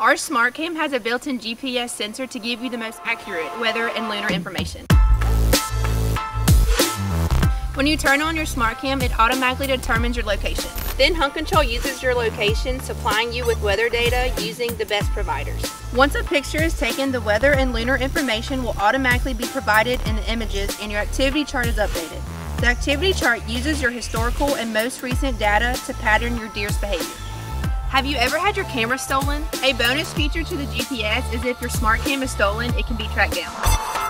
Our SmartCam has a built-in GPS sensor to give you the most accurate weather and lunar information. When you turn on your SmartCam, it automatically determines your location. Then Hunt Control uses your location, supplying you with weather data using the best providers. Once a picture is taken, the weather and lunar information will automatically be provided in the images and your activity chart is updated. The activity chart uses your historical and most recent data to pattern your deer's behavior. Have you ever had your camera stolen? A bonus feature to the GPS is if your SmartCam is stolen, it can be tracked down.